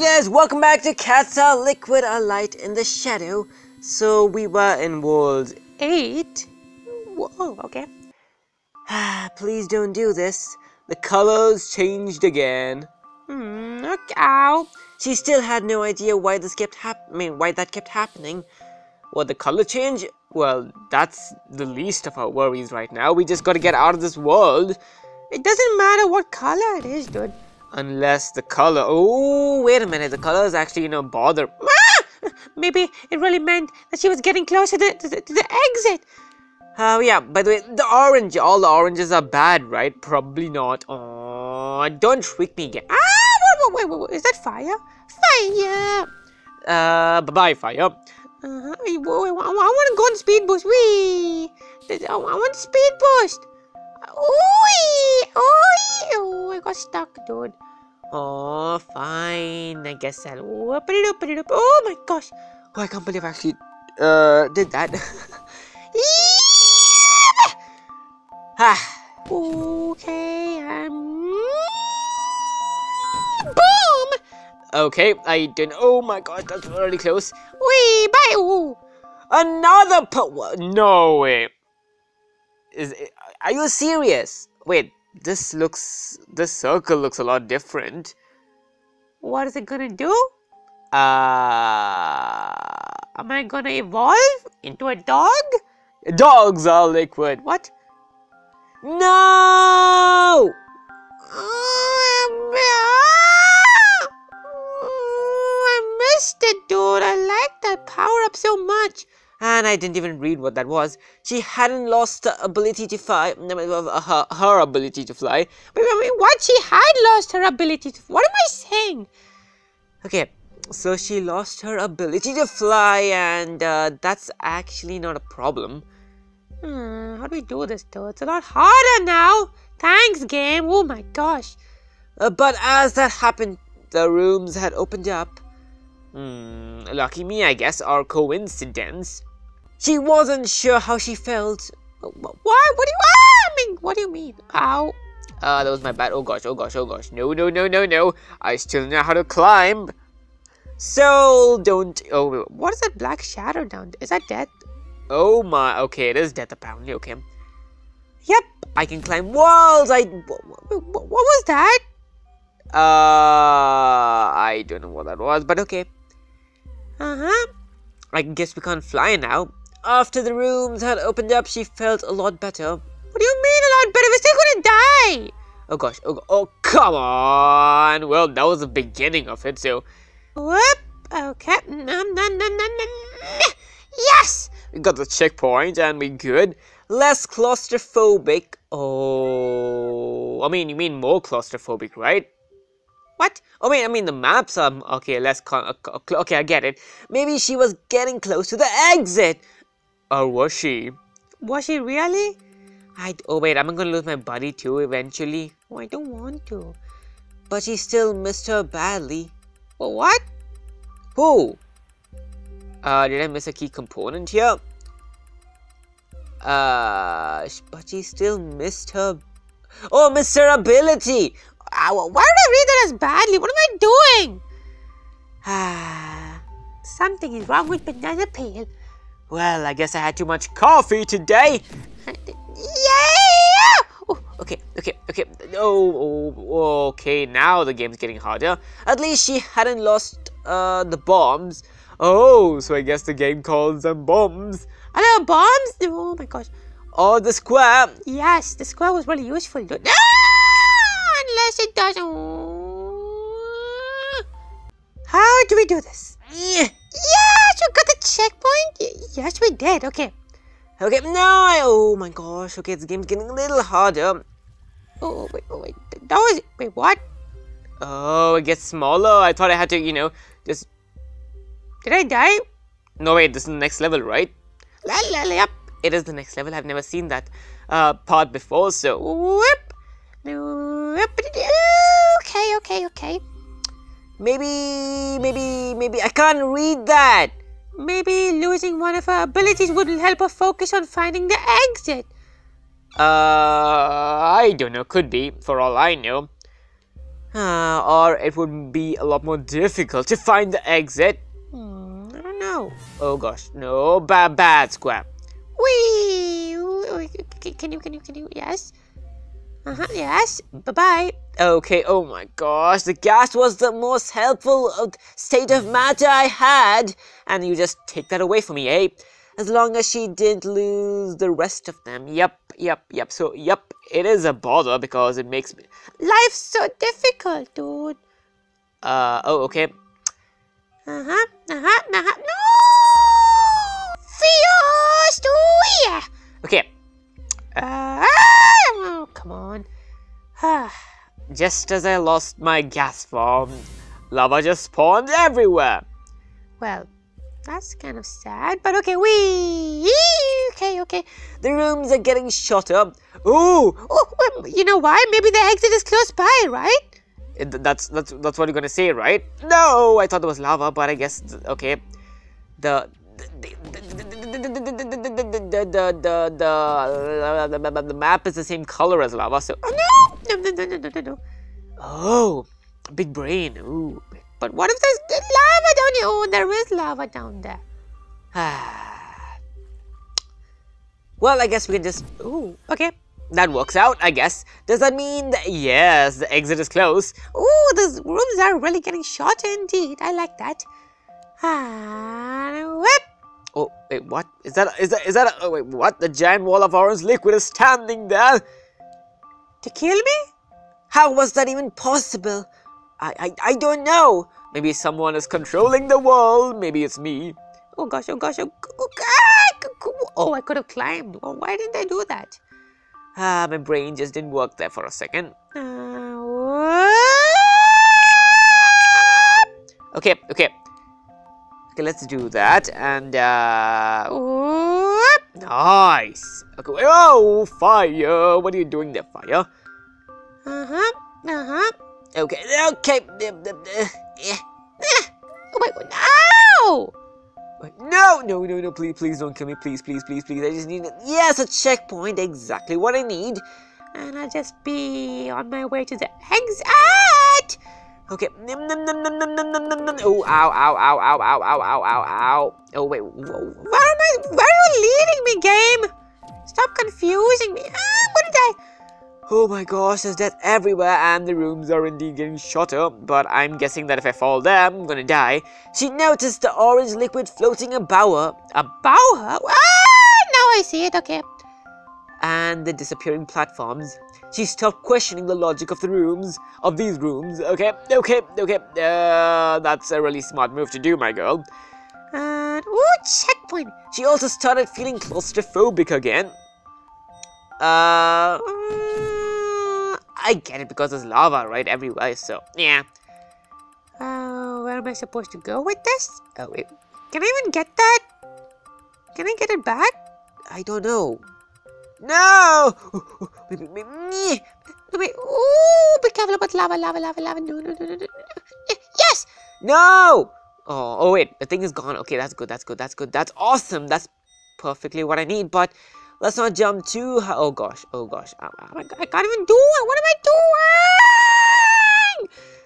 Guys, welcome back to Cats Are Liquid, a light in the shadow. So we were in World 8. Whoa, okay. Please don't do this. The colors changed again. Hmm, okay. Ow. She still had no idea why this kept hap- I mean, why that kept happening. What, the color change? Well, that's the least of our worries right now. We just gotta get out of this world. It doesn't matter what color it is, dude. Unless the color. Oh, wait a minute. The color is actually, you know, bother. Ah! Maybe it really meant that she was getting closer to the, to to the exit. Oh, yeah. By the way, the orange. All the oranges are bad, right? Probably not. Oh, don't trick me again. Ah, wait, wait, wait, wait. Is that fire? Fire. Uh, bye bye, fire. Uh-huh. I, want to go on speed boost. Wee! I want speed boost. Ooh! Oh, I got stuck, dude. Oh, fine. I guess I'll. Oh my gosh. Oh, I can't believe I actually uh did that. ah. Okay. Um. Boom. Okay, I didn't. Oh my god, that's really close. Wee, bye. Ooh. Another po- No way. Is are you serious? Wait, this looks this circle looks a lot different. What is it gonna do? Uh am I gonna evolve into a dog? Dogs are liquid. What? No! Didn't even read what that was. She hadn't lost the ability to fly. Her, her ability to fly. But I mean, what? She had lost her ability to. What am I saying? Okay, so she lost her ability to fly, and uh, that's actually not a problem. Hmm, how do we do this though? It's a lot harder now. Thanks, game. Oh my gosh. Uh, but as that happened, the rooms had opened up. Hmm, lucky me, I guess, or coincidence. She wasn't sure how she felt. Why? What do you? Ah, I mean, what do you mean? Ow. Uh, that was my bad. Oh gosh, oh gosh, oh gosh. No, no, no, no, no. I still know how to climb. So don't. Oh, what is that black shadow down? there? Is that death? Oh my. Okay, it is death apparently. Okay. Yep, I can climb walls. I. What, what was that? Uh, I don't know what that was, but okay. Uh huh. I guess we can't fly now. After the rooms had opened up, she felt a lot better. What do you mean a lot better? We're still gonna die! Oh gosh, oh, oh come on! Well, that was the beginning of it, so. Whoop! Okay. Nom, nom, nom. Yes! We got the checkpoint and we good. Less claustrophobic. Oh. I mean, you mean more claustrophobic, right? What? Oh, wait, I mean, the maps are... Okay, less... Con okay, I get it. Maybe she was getting close to the exit. Or was she? Was she really? I... Oh, wait, I'm gonna lose my buddy too eventually. Oh, I don't want to. But she still missed her badly. Well, what? Who? Uh, did I miss a key component here? Uh, but she still missed her... Oh, missed her ability! Uh, why did I read that as badly? What am I doing? Ah, something is wrong with banana peel. Well, I guess I had too much coffee today. Yeah! Oh, okay, okay, okay. Oh, oh, okay. Now the game's getting harder. At least she hadn't lost uh, the bombs. Oh, so I guess the game calls them bombs. Are there bombs? Oh my gosh. Oh, the square. Yes, the square was really useful. Ah, unless it doesn't. How do we do this? We got the checkpoint. Yes, we did. Okay. Okay, no, I, oh my gosh. Okay, this game's getting a little harder. Oh, wait, oh, wait. That was, wait, what? Oh, it gets smaller. I thought I had to, you know, just... Did I die? No, wait, this is the next level, right? La, la, la, yep, it is the next level. I've never seen that uh, part before, so... Whoop. Whoop. Okay, okay, okay. Maybe, maybe, maybe... I can't read that. Maybe losing one of her abilities would help her focus on finding the exit. Uh, I don't know. Could be, for all I know. Uh, or it would be a lot more difficult to find the exit. Hmm, I don't know. Oh gosh, no, bad, bad square. Wee! Can you, can you, can you, yes? Uh-huh, yes. Bye-bye. Okay, oh my gosh, the gas was the most helpful uh, state of matter I had. And you just take that away from me, eh? As long as she didn't lose the rest of them. Yep, yep, yep. So, yep, it is a bother because it makes me... Life's so difficult, dude. Uh, oh, okay. Uh-huh, uh-huh, uh-huh. No! Fios! Yeah. Okay. Uh, come on. just as I lost my gas form, lava just spawned everywhere. Well, that's kind of sad, but okay, we okay, okay. The rooms are getting shut up. Ooh, oh, you know why? Maybe the exit is close by, right? Uh, it, that's that's that's what you're gonna say, right? No, I thought it was lava, but I guess okay. The the, the, the, the, the the the the map is the same color as lava, so... Oh, no! No, no, no, no, no, no. Oh, big brain. Ooh. But what if there's lava down here? Oh, there is lava down there. well, I guess we can just... Ooh, okay. That works out, I guess. Does that mean that, yes, the exit is close? Ooh, these rooms are really getting shorter indeed. I like that. And whip! Oh, wait, what? Is that, is that, is that, a, oh, wait, what? The giant wall of orange liquid is standing there? To kill me? How was that even possible? I, I, I don't know. Maybe someone is controlling the wall. Maybe it's me. Oh gosh, oh gosh, oh, oh, oh I could have climbed. Well, why didn't I do that? Ah, my brain just didn't work there for a second. Uh, okay, okay. Okay, let's do that. And, uh... Nice! Okay, oh, fire! What are you doing there, fire? Uh-huh, uh-huh. Okay, okay. Oh my god, no! No, no, no, no, please, please don't kill me. Please, please, please, please. I just need. Yes, a checkpoint. Exactly what I need. And I'll just be on my way to the exit. Okay. Nim, nim, nim, nim, nim, nim, nim, nim. Oh, ow, ow, ow, ow, ow, ow, ow, ow, ow. Oh, wait. Whoa. Where am I? Where are you leading me, game? Stop confusing me. Ah, what did I? Oh my gosh, there's death everywhere and the rooms are indeed getting shorter, but I'm guessing that if I fall there, I'm gonna die. She noticed the orange liquid floating above her. Above her? Ah, now I see it, okay. And the disappearing platforms. She stopped questioning the logic of the rooms, of these rooms. Okay, okay, okay. Uh, that's a really smart move to do, my girl. And, ooh, checkpoint. She also started feeling claustrophobic again. Uh, I get it because there's lava right everywhere, so, yeah. Uh, where am I supposed to go with this? Oh, wait. Can I even get that? Can I get it back? I don't know. No! Wait. wait. Ooh, be careful about lava, lava, lava, lava. No, no, no, no, no. Yes! No! Oh, oh, wait. The thing is gone. Okay, that's good, that's good, that's good. That's awesome. That's perfectly what I need, but let's not jump too high. Oh, gosh. Oh, gosh. Oh my God. I can't even do it. What am I doing?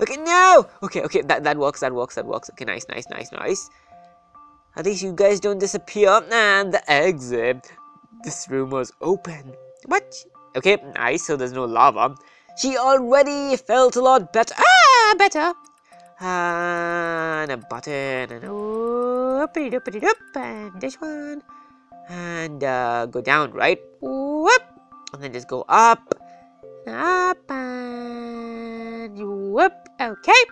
Okay, no! Okay, okay. That, that works, that works, that works. Okay, nice, nice, nice, nice. At least you guys don't disappear. And the exit. This room was open. What? Okay, nice, so there's no lava. She already felt a lot better. Ah, better. And a button. And Whoopity doopity doop. And this one. And uh, go down, right? Whoop. And then just go up. Up and whoop. Okay.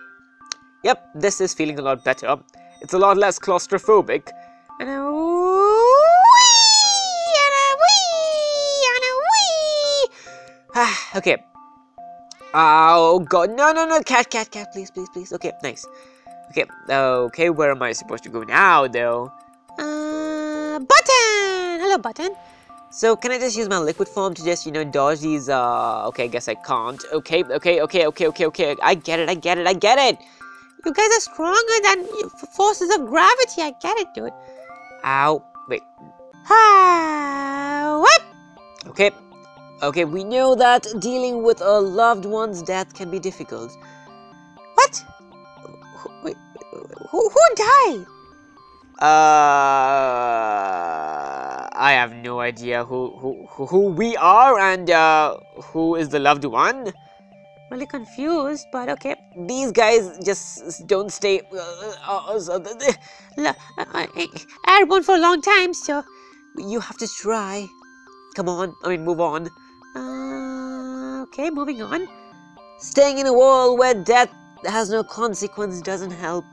Yep, this is feeling a lot better. It's a lot less claustrophobic. And a okay. Oh god, no, no, no, cat, cat, cat, please, please, please. Okay, nice. Okay, okay, where am I supposed to go now, though? Uh, button! Hello, button. So, can I just use my liquid form to just, you know, dodge these, uh, okay, I guess I can't. Okay, okay, okay, okay, okay, okay, I get it, I get it, I get it! You guys are stronger than forces of gravity, I get it, dude. Ow, wait. Ah, what? Okay, Okay, we know that dealing with a loved one's death can be difficult. What? Who, who, who died? Uh, I have no idea who, who, who we are and uh, who is the loved one. Really confused, but okay. These guys just don't stay uh, uh airborne for a long time, so you have to try. Come on, I mean, move on. Uh, okay, moving on. Staying in a world where death has no consequence doesn't help.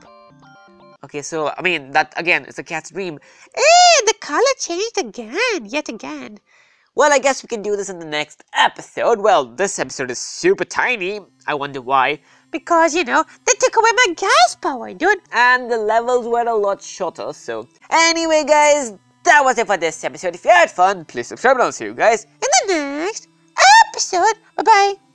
Okay, so I mean that again, it's a cat's dream. Eh, the color changed again, yet again. Well, I guess we can do this in the next episode. Well, this episode is super tiny. I wonder why. Because, you know, they took away my gas power, dude. And the levels were a lot shorter, so. Anyway, guys, that was it for this episode. If you had fun, please subscribe and I'll see you guys In the next episode, bye bye.